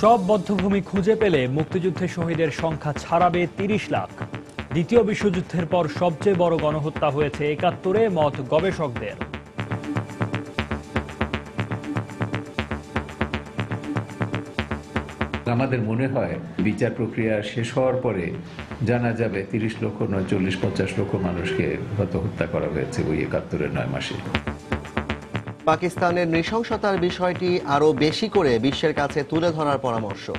সব বদ্ধভূমি খুঁজে পেলে মুক্তিযুদ্ধে শহীদের সংখ্যা ছাড়াবে তিরিশ লাখ। দ্বিতীয় বিশ্বযুদ্ধের পর সবচেয়ে বড় গণহত্যা হয়েছে একাত্তরে মত গবেষকদের। আমাদের মনে হয় বিচার প্রক্রিয়া শেষ হওয়ার পরে জানা যাবে তিরিশ লক্ষ নয় চল্লিশ পঞ্চাশ লক্ষ মানুষকে হত হত্যা করা হয়েছে ওই একাত্তরের নয় মাসে। পাকিস্তানের নৃশংসতার বিষয়টি আরও বেশি করে বিশ্বের কাছে তুলে ধরার পরামর্শ।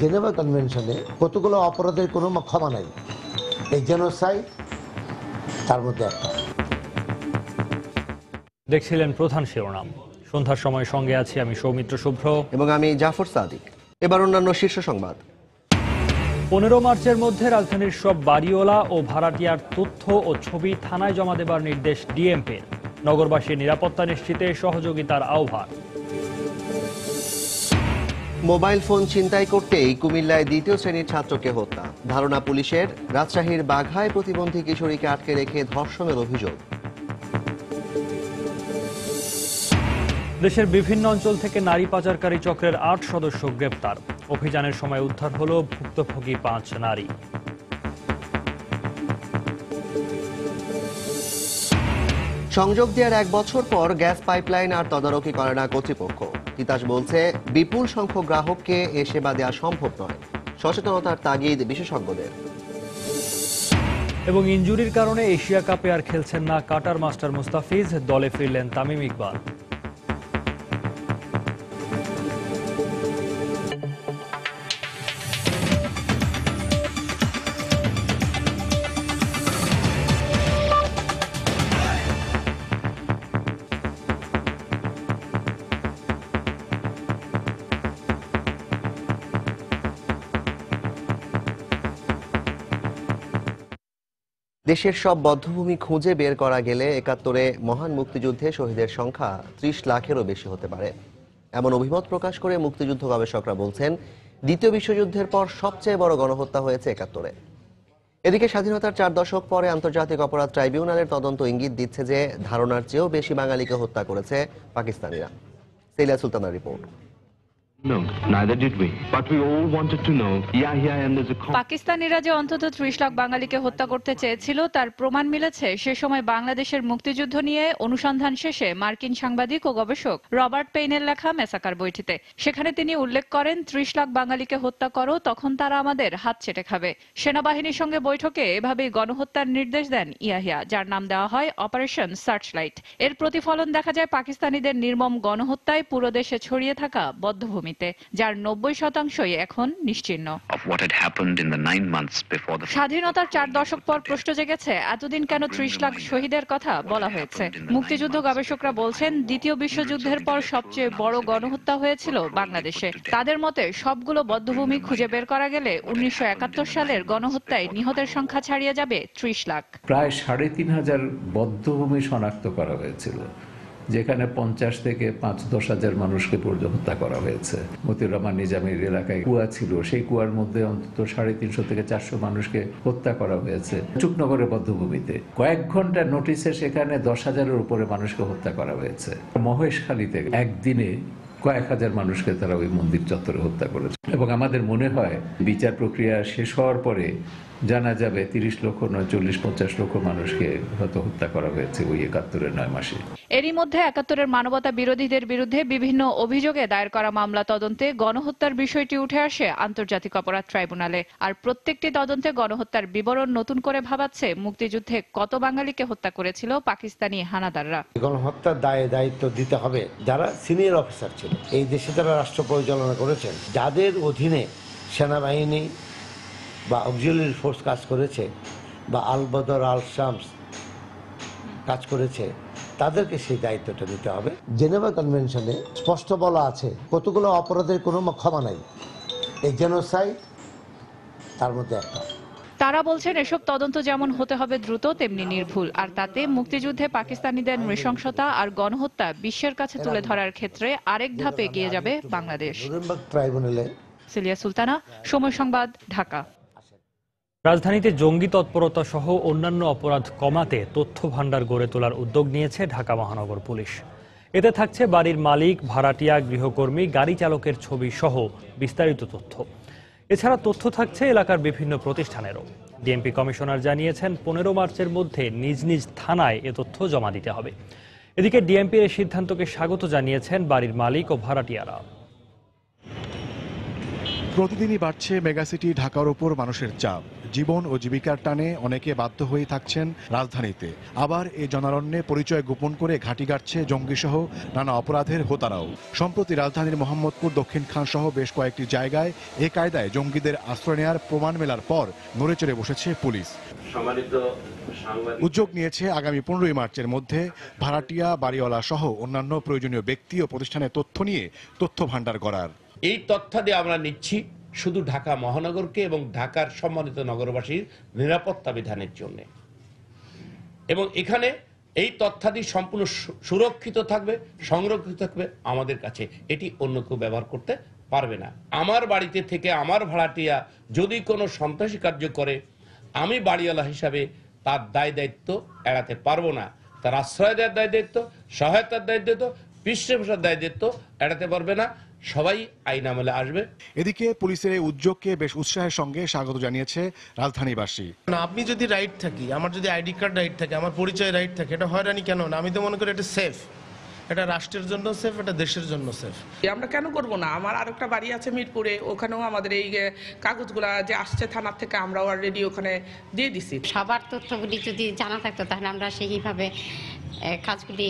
জেনেভা কনভেনশনে কতগুলো অপরাধের কোনো ক্ষমা নাই। এই জেনোসাইড তার মধ্যে একটা। দেখছিলেন প্রধান শিরোনাম। সন্ধ্যার সময় সঙ্গে আছি আমি সৌমিত্র শুভ্র। এবং আমি জাফর সাদিক। এবার অন্যান্য শীর্ষ সংবাদ। পনেরো মার্চের মধ্যে রাজধানীর সব বাড়িওয়ালা ও ভাড়াটিয়ার তথ্য ও ছবি থানায় জমা দেবার নির্দেশ ডিএমপির। নগরবাসীর নিরাপত্তা নিশ্চিতে সহযোগিতার আহ্বান। মোবাইল ফোন ছিনতাই করতেই কুমিল্লায় দ্বিতীয় শ্রেণির ছাত্রকে হত্যা। ধারণা পুলিশের রাজশাহীর বাঘায় প্রতিবন্ধী কিশোরীকে আটকে রেখে ধর্ষণের অভিযোগ। দেশের বিভিন্ন অঞ্চল থেকে নারী পাচারকারী চক্রের আট সদস্য গ্রেপ্তার। অভিযানের সময় উদ্ধার হল ভুক্তভোগী পাঁচ নারী। সংযোগ দেওয়ার এক বছর পর গ্যাস পাইপলাইন আর তদারকি করে না কর্তৃপক্ষ। তিতাস বলছে, বিপুল সংখ্যক গ্রাহককে এ সেবা দেওয়া সম্ভব নয়। সচেতনতার তাগিদ বিশেষজ্ঞদের। এবং ইঞ্জুরির কারণে এশিয়া কাপে আর খেলছেন না কাটার মাস্টার মুস্তাফিজ, দলে ফিরলেন তামিম ইকবাল। দেশের সব বদ্ধভূমি খুঁজে বের করা গেলে একাত্তরে মহান মুক্তিযুদ্ধে শহীদের সংখ্যা ত্রিশ লাখেরও বেশি হতে পারে। এমন অভিমত প্রকাশ করে মুক্তিযুদ্ধ গবেষকরা বলছেন, দ্বিতীয় বিশ্বযুদ্ধের পর সবচেয়ে বড় গণহত্যা হয়েছে একাত্তরে। এদিকে স্বাধীনতার চার দশক পরে আন্তর্জাতিক অপরাধ ট্রাইব্যুনালের তদন্ত ইঙ্গিত দিচ্ছে যে, ধারণার চেয়েও বেশি বাঙালিকে হত্যা করেছে পাকিস্তানিরা। সেলিয়া সুলতানার রিপোর্ট। পাকিস্তানিরা যে অন্তত ত্রিশ লাখ বাঙালিকে হত্যা করতে চেয়েছিল, তার প্রমাণ মিলেছে। সে সময় বাংলাদেশের মুক্তিযুদ্ধ নিয়ে অনুসন্ধান শেষে মার্কিন সাংবাদিক ও গবেষক রবার্ট পেইনের লেখা মেসাকার বইটিতে। সেখানে তিনি উল্লেখ করেন, ত্রিশ লাখ বাঙালিকে হত্যা করো, তখন তারা আমাদের হাত চেটে খাবে। সেনাবাহিনীর সঙ্গে বৈঠকে এভাবেই গণহত্যার নির্দেশ দেন ইয়াহিয়া, যার নাম দেওয়া হয় অপারেশন সার্চলাইট। এর প্রতিফলন দেখা যায় পাকিস্তানিদের নির্মম গণহত্যায় পুরো দেশে ছড়িয়ে থাকা বদ্ধভূমিতে যার নব্বই শতাংশই এখন the স্বাধীনতার চার দশক পর প্রশ্ন জেগেছে এতদিন কেন ত্রিশ লাখ শহীদের কথা বলা হয়েছে? মুক্তিযুদ্ধ গবেষকরা বলছেন দ্বিতীয় বিশ্বযুদ্ধের পর সবচেয়ে বড় গণহত্যা হয়েছিল বাংলাদেশে। তাদের মতে সবগুলো বদ্ধভূমি খুঁজে বের করা গেলে উনিশশো একাত্তর সালের গণহত্যায় নিহতের সংখ্যা ছাড়িয়ে যাবে ত্রিশ লাখ। প্রায় সাড়ে তিন হাজার বদ্ধভূমি শনাক্ত করা হয়েছিল। যেখানে পঞ্চাশ থেকে পাঁচ দশ হাজার মানুষকে পর্যন্ত হত্যা করা হয়েছে। মতিউর রহমান নিজামের এলাকায় কুয়া ছিল। সেই কুয়ার মধ্যে অন্তত সাড়ে তিনশো থেকে চারশো মানুষকে হত্যা করা হয়েছে চুকনগরের বদ্ধভূমিতে। কয়েক ঘণ্টা নোটিশে সেখানে দশ হাজারের উপরে মানুষকে হত্যা করা হয়েছে। মহেশখালীতে একদিনে কয়েক হাজার মানুষকে তারা ওই মন্দির চত্বরে হত্যা করেছে। এবং আমাদের মনে হয় বিচার প্রক্রিয়া শেষ হওয়ার পরে জানা যাবে তিরিশ লক্ষ নয় চল্লিশ পঞ্চাশ লক্ষ মানুষকে হয়তো হত্যা করা হয়েছে ওই একাত্তরের নয় মাসে। এরই মধ্যে একাত্তরের মানবতা বিরোধীদের বিরুদ্ধে বিভিন্ন অভিযোগে দায়ের করা মামলা তদন্তে গণহত্যার বিষয়টি উঠে আসে আন্তর্জাতিক অপরাধ ট্রাইব্যুনালে। আর প্রত্যেকটি তদন্তে গণহত্যার বিবরণ নতুন করে ভাবাচ্ছে মুক্তিযুদ্ধে কত বাঙালিকে হত্যা করেছিল পাকিস্তানি হানাদাররা। গণহত্যার দায়ে দায়িত্ব দিতে হবে যারা সিনিয়র অফিসার ছিল। এই দেশে যারা রাষ্ট্র পরিচালনা করেছেন যাদের অধীনে সেনাবাহিনী বা অক্সিলারি ফোর্স কাজ করেছে বা আল বদর আল শামস কাজ করেছে তাদেরকে সেই দায়িত্বটা নিতে হবে। জেনেভা কনভেনশনে স্পষ্ট বলা আছে কতগুলো অপরাধের কোনো ক্ষমা নাই। এই জেনোসাইড তার মধ্যে একটা। তারা বলছেন এসব তদন্ত যেমন হতে হবে দ্রুত তেমনি নির্ভুল। আর তাতে মুক্তিযুদ্ধে পাকিস্তানিদের নৃশংসতা আর গণহত্যা বিশ্বের কাছে তুলে ধরার ক্ষেত্রে আরেক ধাপ এগিয়ে যাবে বাংলাদেশ। ট্রাইব্যুনালে সিলিয়া সুলতানা সময় সংবাদ ঢাকা। রাজধানীতে জঙ্গি তৎপরতা সহ অন্যান্য অপরাধ কমাতে তথ্য ভাণ্ডার গড়ে তোলার উদ্যোগ নিয়েছে ঢাকা মহানগর পুলিশ। এতে থাকছে বাড়ির মালিক, ভাড়াটিয়া গৃহকর্মী, গাড়ি চালকের ছবি সহ বিস্তারিত তথ্য। এছাড়া তথ্য থাকছে এলাকার বিভিন্ন প্রতিষ্ঠানেরও। ডিএমপি কমিশনার জানিয়েছেন, পনেরো মার্চের মধ্যে নিজ নিজ থানায় এ তথ্য জমা দিতে হবে। এদিকে ডিএমপির এই সিদ্ধান্তকে স্বাগত জানিয়েছেন বাড়ির মালিক ও ভাড়াটিয়ারা। প্রতিদিনই বাড়ছে মেগাসিটি ঢাকার ওপর মানুষের চাপ। জীবন ও জীবিকার টানে অনেকে বাধ্য হয়ে থাকছেন রাজধানীতে। আবার এই জনারণ্যে পরিচয় গোপন করে ঘাঁটি গাড়ছে জঙ্গিসহ নানা অপরাধের হোতারাও। সম্প্রতি রাজধানীর মোহাম্মদপুর দক্ষিণ খান সহ বেশ কয়েকটি জায়গায় এ কায়দায় জঙ্গিদের আশ্রয় নেওয়ার প্রমাণ মেলার পর নড়ে চড়ে বসেছে পুলিশ। উদ্যোগ নিয়েছে আগামী পনেরোই মার্চের মধ্যে ভাড়াটিয়া বাড়িওয়ালা সহ অন্যান্য প্রয়োজনীয় ব্যক্তি ও প্রতিষ্ঠানের তথ্য নিয়ে তথ্য ভাণ্ডার করার এই তথ্যাদি আমরা নিচ্ছি শুধু ঢাকা মহানগরকে এবং ঢাকার সম্মানিত নগরবাসীর নিরাপত্তা বিধানের জন্য। এবং এখানে এই তথ্যাদি সম্পূর্ণ সুরক্ষিত থাকবে, সংরক্ষিত থাকবে আমাদের কাছে। এটি অন্য কেউ ব্যবহার করতে পারবে না। আমার বাড়িতে থেকে আমার ভাড়াটিয়া যদি কোনো সন্ত্রাসী কার্য করে, আমি বাড়িওয়ালা হিসাবে তার দায় দায়িত্ব এড়াতে পারব না। তার আশ্রয় দেওয়ার দায় দায়িত্ব, সহায়তার দায় দায়িত্ব পৃষ্ঠপোষার দায় দায়িত্ব এড়াতে পারবে না। সবাই আইন আমলে আসবে। এদিকে পুলিশের এই উদ্যোগকে বেশ উৎসাহের সঙ্গে স্বাগত জানিয়েছে রাজধানীবাসী। না আপনি যদি রাইট থাকি আমার যদি আইডি কার্ড রাইট থাকে আমার পরিচয় রাইট থাকে এটা হয়রানি কেন? না আমি তো মনে করি এটা সেফ এটা রাষ্ট্রের জন্য সেফ এটা দেশের জন্য সেফ আমরা কেন করব না? আমার আর একটা বাড়ি আছে মিরপুরে ওখানেও আমাদের এই কাগজগুলা যে আসছে থানার থেকে আমরা অলরেডি ওখানে দিয়ে দিছি। সবার তথ্যগুলি যদি জানা থাকতো তাহলে আমরা সেইভাবে কাজগুলি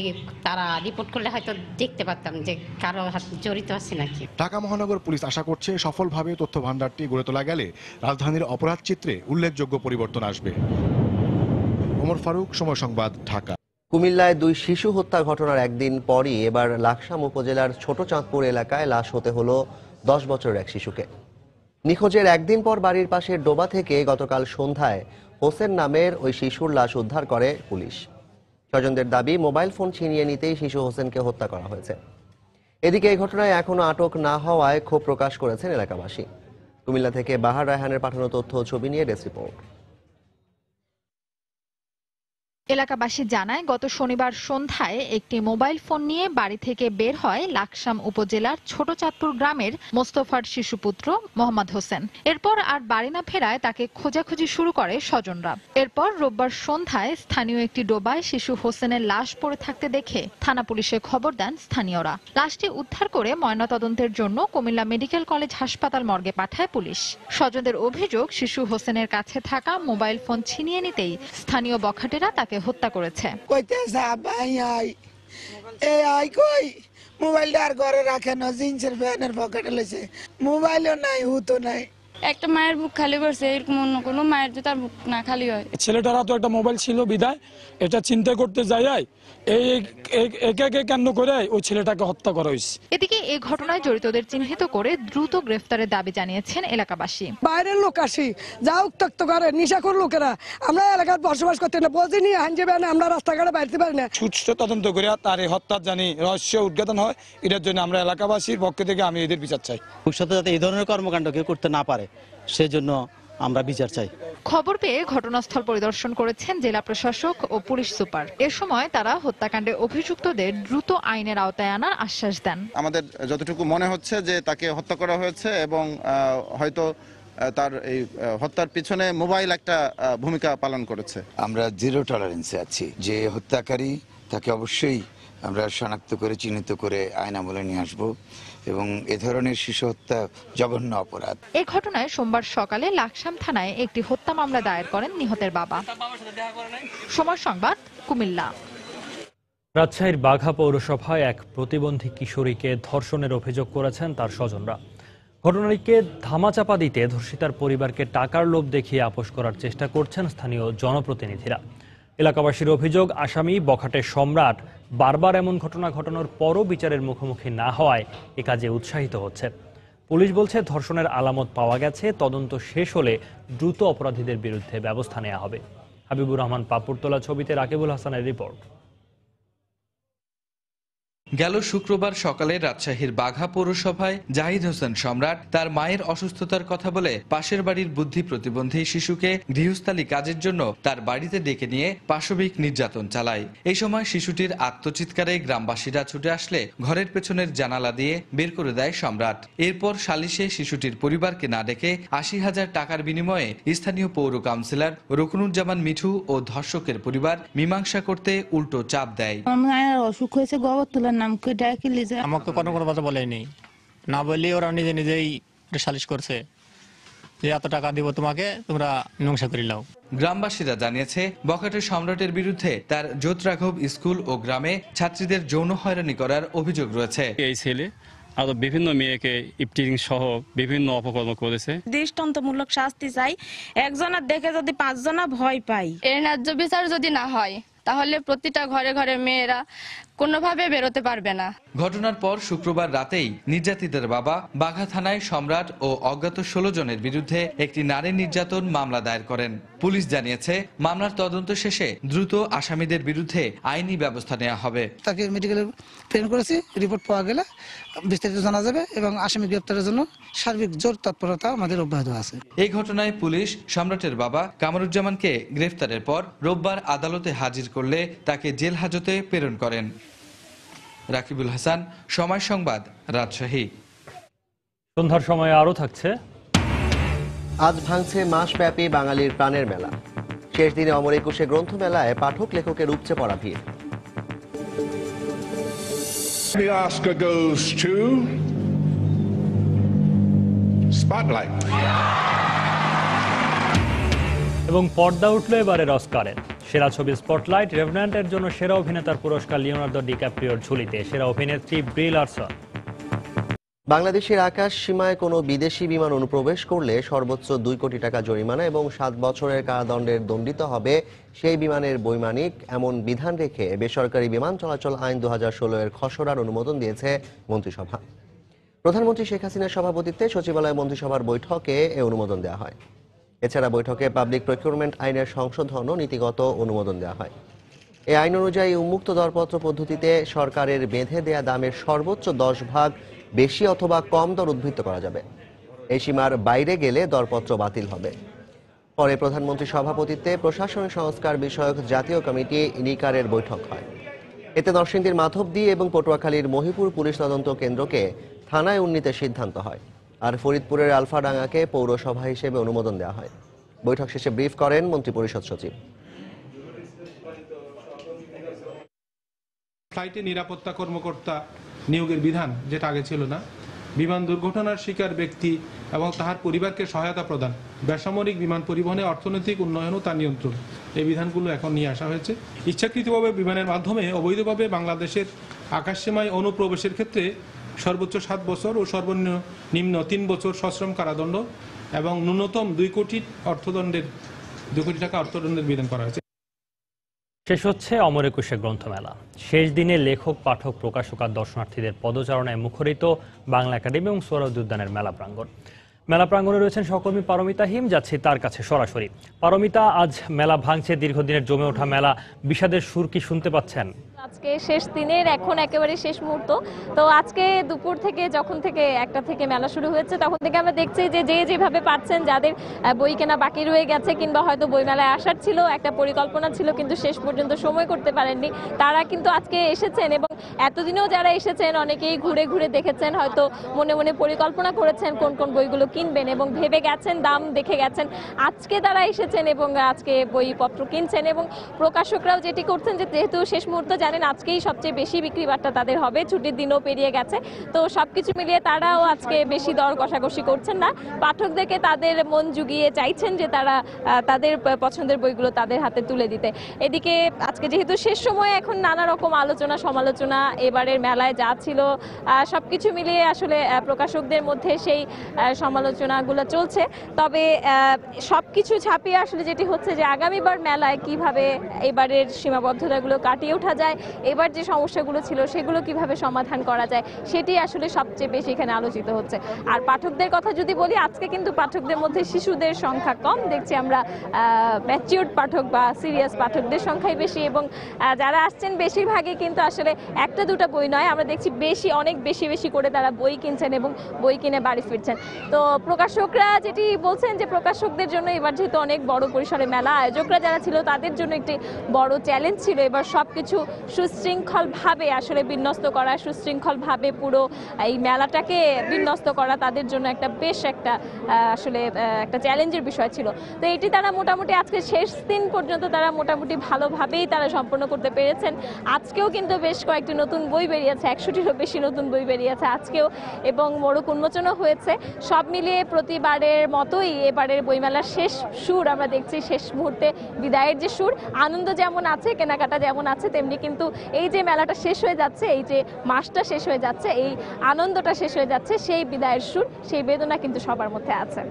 তারা রিপোর্ট করলে হয়তো দেখতে পারতাম যে কারও হাত জড়িত আছে নাকি। ঢাকা মহানগর পুলিশ আশা করছে সফলভাবে তথ্য ভাণ্ডারটি গড়ে তোলা গেলে রাজধানীর অপরাধ চিত্রে উল্লেখযোগ্য পরিবর্তন আসবে। ওমর ফারুক সময় সংবাদ ঢাকা। কুমিল্লায় দুই শিশু হত্যা ঘটনার একদিন পরই এবার লাকসাম উপজেলার ছোট চাঁদপুর এলাকায় লাশ হতে হলো দশ বছরের এক শিশুকে। নিখোঁজের একদিন পর বাড়ির পাশের ডোবা থেকে গতকাল সন্ধ্যায় হোসেন নামের ওই শিশুর লাশ উদ্ধার করে পুলিশ। স্বজনদের দাবি, মোবাইল ফোন ছিনিয়ে নিতেই শিশু হোসেনকে হত্যা করা হয়েছে। এদিকে এই ঘটনায় এখনও আটক না হওয়ায় ক্ষোভ প্রকাশ করেছেন এলাকাবাসী। কুমিল্লা থেকে বাহার রায়হানের পাঠানো তথ্য ছবি নিয়ে ডেস্ক রিপোর্ট। এলাকাবাসী জানায়, গত শনিবার সন্ধ্যায় একটি মোবাইল ফোন নিয়ে বাড়ি থেকে বের হয় লাকসাম উপজেলার ছোট চাঁদপুর গ্রামের মোস্তফার শিশুপুত্র মোহাম্মদ হোসেন। এরপর আর বাড়ি না ফেরায় তাকে খোঁজাখুঁজি শুরু করে স্বজনরা। এরপর রোববার সন্ধ্যায় স্থানীয় একটি ডোবায় শিশু হোসেনের লাশ পড়ে থাকতে দেখে থানা পুলিশে খবর দেন স্থানীয়রা। লাশটি উদ্ধার করে ময়নাতদন্তের জন্য কুমিল্লা মেডিকেল কলেজ হাসপাতাল মর্গে পাঠায় পুলিশ। স্বজনদের অভিযোগ, শিশু হোসেনের কাছে থাকা মোবাইল ফোন ছিনিয়ে নিতেই স্থানীয় বখাটেরা তাকে হত্যা করেছে। কইতেছে আই এ আই কই? মোবাইলটা আর ঘরে রাখে না জিন্সের ফ্যানের পকেটে লেছে। মোবাইলও নাই হুতো নাই। একটা মায়ের বুক খালি করছে এরকম অন্য কোনো মায়ের যদি তার বুক না খালি হয়। ছেলেটার তো একটা মোবাইল ছিল বিদায় এটা চিন্তা করতে যাই এই একে একে করে ওই ছেলেটাকে হত্যা করা হয়েছে। এদিকে এই ঘটনায় জড়িতদের চিহ্নিত করে দ্রুত গ্রেফতারের দাবি জানিয়েছেন এলাকাবাসী। বাইরের লোক আসি যা উত্তক্ত করে নিশাখোর লোকেরা। আমরা এলাকায় বসবাস করতে না বোঝে নিয়ে হাঞ্জে না আমরা রাস্তাঘাটে বাইরতে পারি না। সুষ্ঠু তদন্ত করে তার এই হত্যার জানি রহস্য উদ্ঘাটন হয় এটার জন্য আমরা এলাকাবাসীর পক্ষ থেকে আমি এদের বিচার চাই। ভবিষ্যতে যাতে এই ধরনের কর্মকাণ্ড কেউ করতে না পারে সেজন্য আমরা বিচার চাই। খবর পেয়ে ঘটনাস্থল পরিদর্শন করেছেন জেলা প্রশাসক ও পুলিশ সুপার। এ সময় তারা হত্যাকাণ্ডে অভিযুক্তদের দ্রুত আইনের আওতায় আনার আশ্বাস দেন। আমাদের যতটুকু মনে হচ্ছে যে তাকে হত্যা করা হয়েছে এবং হয়তো তার এই হত্যার পিছনে মোবাইল একটা ভূমিকা পালন করেছে। আমরা জিরো টলারেন্সে আছি। যে হত্যাকারী তাকে অবশ্যই আমরা শনাক্ত করে চিহ্নিত করে আইন আমলে নিয়ে আসব। এবং এ ধরনের শিশু হত্যা জঘন্য অপরাধ। এ ঘটনায় সোমবার সকালে লাকসাম থানায় একটি হত্যা মামলা দায়ের করেন নিহতের বাবা। সময় সংবাদ কুমিল্লা। রাজশাহীর বাঘা পৌরসভায় এক প্রতিবন্ধী কিশোরীকে ধর্ষণের অভিযোগ করেছেন তার স্বজনরা। ঘটনাটিকে ধামাচাপা দিতে ধর্ষিতার পরিবারকে টাকার লোভ দেখিয়ে আপোষ করার চেষ্টা করছেন স্থানীয় জনপ্রতিনিধিরা। এলাকাবাসীর অভিযোগ আসামি বখাটে সম্রাট বারবার এমন ঘটনা ঘটানোর পরও বিচারের মুখোমুখি না হওয়ায় এ কাজে উৎসাহিত হচ্ছে। পুলিশ বলছে, ধর্ষণের আলামত পাওয়া গেছে, তদন্ত শেষ হলে দ্রুত অপরাধীদের বিরুদ্ধে ব্যবস্থা নেওয়া হবে। হাবিবুর রহমান পাপুরতলা ছবিতে রাকিবুল হাসানের রিপোর্ট। গেল শুক্রবার সকালে রাজশাহীর বাঘা পৌরসভায় জাহিদ হোসেন সম্রাট তার মায়ের অসুস্থতার কথা বলে পাশের বাড়ির বুদ্ধি প্রতিবন্ধী শিশুকে গৃহস্থালী কাজের জন্য তার বাড়িতে ডেকে নিয়ে পাশবিক নির্যাতন চালায়। এই সময় শিশুটির আত্মচিৎকারে গ্রামবাসীরা ছুটে আসলে ঘরের পেছনের জানালা দিয়ে বের করে দেয় সম্রাট। এরপর সালিশে শিশুটির পরিবারকে না ডেকে আশি হাজার টাকার বিনিময়ে স্থানীয় পৌর কাউন্সিলর রকুনুজ্জামান মিঠু ও ধর্ষকের পরিবার মীমাংসা করতে উল্টো চাপ দেয়। অসুখ হয়েছে নাম করে ডাকি লিজে আমাকে কোনো কোনো কথা বলেনি। না বললে ওরা নিজে নিজেই সালিশ করছে যে এত টাকা দিব তোমাকে তোমরা মীমাংসা করে নাও। গ্রামবাসীরা জানিয়েছে বখাটে সম্রাটের বিরুদ্ধে তার স্কুল ও গ্রামে ছাত্রীদের যৌন হয়রানি করার অভিযোগ রয়েছে। এই ছেলে আরও বিভিন্ন মেয়েকে ইপটিং সহ বিভিন্ন অপকর্ম করেছে। দৃষ্টান্তমূলক শাস্তি চাই। একজনের দেখে যদি পাঁচজনা ভয় পাই এর ন্যায্য বিচার যদি না হয় তাহলে প্রতিটা ঘরে ঘরে মেয়েরা কোনোভাবে বেরোতে পারবে না। ঘটনার পর শুক্রবার রাতেই নির্যাতিতের বাবা বাঘা থানায় সম্রাট ও অজ্ঞাত ষোলো জনের বিরুদ্ধে একটি নারী নির্যাতন মামলা দায়ের করেন। পুলিশ জানিয়েছে মামলার তদন্ত শেষে দ্রুত আসামিদের বিরুদ্ধে আইনি ব্যবস্থা নেওয়া হবে। তাকে মেডিকেলে প্রেরণ করেছি রিপোর্ট পাওয়া গেলে বিস্তারিত জানা যাবে এবং আসামি গ্রেপ্তারের জন্য সার্বিক জোর তৎপরতা আমাদের অব্যাহত আছে। এই ঘটনায় পুলিশ সম্রাটের বাবা কামরুজ্জামানকে গ্রেফতারের পর রোববার আদালতে হাজির করলে তাকে জেল হাজতে প্রেরণ করেন। রাকিবুল হাসান সময় সংবাদ রাজশাহী। সন্ধ্যার সময় আরও থাকছে। আজ ভাঙছে মাসব্যাপী বাঙালির প্রাণের মেলা। শেষ দিনে অমর একুশে গ্রন্থমেলায় পাঠক লেখকের উপচে পড়া ভিড়। The Oscar goes to Spotlight. এবং পর্দা উঠল এবারের অস্কারের সেরা ছবি স্পটলাইট রেভনান্টের জন্য সেরা অভিনেতার পুরস্কার লিওনার্দো ডিক্যাপ্রিওর ঝুলিতে, সেরা অভিনেত্রী ব্রি লারসন বাংলাদেশের আকাশ সীমায় কোনো বিদেশি বিমান অনুপ্রবেশ করলে সর্বোচ্চ দুই কোটি টাকা জরিমানা এবং সাত বছরের কারাদণ্ডের দণ্ডিত হবে সেই বিমানের বৈমানিক, এমন বিধান রেখে বেসরকারি বিমান চলাচল আইন দু হাজার ষোলো এর খসড়ার অনুমোদন দিয়েছে মন্ত্রিসভা। প্রধানমন্ত্রী শেখ হাসিনার সভাপতিত্বে সচিবালয় মন্ত্রিসভার বৈঠকে এ অনুমোদন দেওয়া হয়। এছাড়া বৈঠকে পাবলিক প্রকিউরমেন্ট আইনের সংশোধন ও নীতিগত অনুমোদন দেওয়া হয়। এই আইন অনুযায়ী উন্মুক্ত দরপত্র পদ্ধতিতে সরকারের বেঁধে দেয়া দামের সর্বোচ্চ দশ ভাগ বেশি অথবা কম দর উদ্বৃত্ত করা যাবে। এই সীমার বাইরে গেলে দরপত্র বাতিল হবে। পরে প্রধানমন্ত্রী সভাপতিত্বে প্রশাসনিক সংস্কার বিষয়ক জাতীয় কমিটি নিকারের বৈঠক হয়। এতে নরসিংদীর মাধবদী এবং পটুয়াখালীর মহিপুর পুলিশ তদন্ত কেন্দ্রকে থানায় উন্নীতের সিদ্ধান্ত হয়। আর ফরিদপুরের আলফাডাঙ্গাকে পৌরসভা হিসেবে অনুমোদন দেওয়া হয়। বৈঠক শেষে ব্রিফ করেন মন্ত্রিপরিষদ সচিব। ফ্লাইটে নিরাপত্তা কর্মকর্তা নিয়োগের বিধান, যেটা আগে ছিল না, বিমান দুর্ঘটনার শিকার ব্যক্তি এবং তাহার পরিবারকে সহায়তা প্রদান, বেসামরিক বিমান পরিবহনে অর্থনৈতিক উন্নয়ন ও তার নিয়ন্ত্রণ। এই বিধানগুলো এখন নিয়ে আসা হয়েছে। ইচ্ছাকৃতভাবে বিমানের মাধ্যমে অবৈধভাবে বাংলাদেশের আকাশসীমায় অনুপ্রবেশের ক্ষেত্রে সর্বোচ্চ সাত বছর ও সর্বনিম্ন তিন বছর সশ্রম কারাদণ্ড এবং ন্যূনতম দুই কোটি অর্থদণ্ডের, দুই কোটি টাকা অর্থদণ্ডের বিধান করা হয়েছে। শেষ হচ্ছে অমর একুশে গ্রন্থমেলা। শেষ দিনে লেখক, পাঠক, প্রকাশক আর দর্শনার্থীদের পদচারণায় মুখরিত বাংলা একাডেমি এবং সৌরভ উদ্যানের মেলা প্রাঙ্গণ। মেলা প্রাঙ্গণে রয়েছেন সহকর্মী পারমিতা হিম যাচ্ছে তার কাছে সরাসরি। পারমিতা, আজ মেলা ভাঙছে, দীর্ঘদিনের জমে ওঠা মেলা। বিষাদের সুর কি শুনতে পাচ্ছেন? আজকে শেষ দিনের, এখন একেবারে শেষ মুহূর্ত। তো আজকে দুপুর থেকে, যখন থেকে একটা থেকে মেলা শুরু হয়েছে, তখন থেকে আমরা দেখছি যে যে যেভাবে পারছেন, যাদের বই কেনা বাকি রয়ে গেছে, কিংবা হয়তো বইমেলায় আসার ছিল, একটা পরিকল্পনা ছিল, কিন্তু শেষ পর্যন্ত সময় করতে পারেননি। তারা কিন্তু আজকে এসেছেন এবং এতদিনেও যারা এসেছেন, অনেকেই ঘুরে ঘুরে দেখেছেন, হয়তো মনে মনে পরিকল্পনা করেছেন কোন কোন বইগুলো কিনবেন এবং ভেবে গেছেন দাম দেখে গেছেন। আজকে তারা এসেছেন এবং আজকে বইপত্র কিনছেন এবং প্রকাশকরাও যেটি করছেন যে যেহেতু শেষ মুহূর্ত জানেন আজকেই সবচেয়ে বেশি বিক্রি বাট্টা তাদের হবে। ছুটির দিনও পেরিয়ে গেছে। তো সবকিছু মিলিয়ে তারাও আজকে বেশি দর কষাকষি করছেন না। পাঠকদেরকে তাদের মন জুগিয়ে চাইছেন যে তারা তাদের পছন্দের বইগুলো তাদের হাতে তুলে দিতে। এদিকে আজকে যেহেতু শেষ সময়ে এখন নানা রকম আলোচনা সমালোচনা এবারের মেলায় যা ছিল আহ, সবকিছু মিলিয়ে আসলে প্রকাশকদের মধ্যে সেই সমালোচনা আলোচনাগুলো চলছে। তবে সব কিছু ছাপিয়ে আসলে যেটি হচ্ছে যে আগামীবার মেলায় কীভাবে এবারের সীমাবদ্ধতাগুলো কাটিয়ে ওঠা যায়, এবার যে সমস্যাগুলো ছিল সেগুলো কীভাবে সমাধান করা যায়, সেটি আসলে সবচেয়ে বেশি এখানে আলোচিত হচ্ছে। আর পাঠকদের কথা যদি বলি, আজকে কিন্তু পাঠকদের মধ্যে শিশুদের সংখ্যা কম। দেখছি আমরা ম্যাচিউর্ড পাঠক বা সিরিয়াস পাঠকদের সংখ্যাই বেশি এবং যারা আসছেন বেশিরভাগই কিন্তু আসলে একটা দুটো বই নয়। আমরা দেখছি বেশি, অনেক বেশি বেশি করে তারা বই কিনছেন এবং বই কিনে বাড়ি ফিরছেন। তো প্রকাশকরা যেটি বলছেন যে প্রকাশকদের জন্য এবার যেহেতু অনেক বড় পরিসরে মেলা, আয়োজকরা যারা ছিল তাদের জন্য একটি বড় চ্যালেঞ্জ ছিল। এবার সব কিছু সুশৃঙ্খলভাবে আসলে বিন্যস্ত করা, সুশৃঙ্খলভাবে পুরো এই মেলাটাকে বিন্যস্ত করা তাদের জন্য একটা বেশ একটা আসলে একটা চ্যালেঞ্জের বিষয় ছিল। তো এটি তারা মোটামুটি আজকে শেষ দিন পর্যন্ত তারা মোটামুটি ভালোভাবেই তারা সম্পন্ন করতে পেরেছেন। আজকেও কিন্তু বেশ কয়েকটি নতুন বই বেরিয়েছে, একশোটিরও বেশি নতুন বই বেরিয়েছে আজকেও এবং মোড়ক উন্মোচনও হয়েছে। সব মিলিয়ে প্রতিবারের মতোই এবারের বইমেলার শেষ সুর আমরা দেখছি, শেষ মুহূর্তে বিদায়ের যে সুর, আনন্দ যেমন আছে, কেনাকাটা যেমন আছে, তেমনি কিন্তু এই যে মেলাটা শেষ হয়ে যাচ্ছে, এই যে মাসটা শেষ হয়ে যাচ্ছে, এই আনন্দটা শেষ হয়ে যাচ্ছে, সেই বিদায়ের সুর, সেই বেদনা কিন্তু সবার মধ্যে আছে।